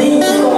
You.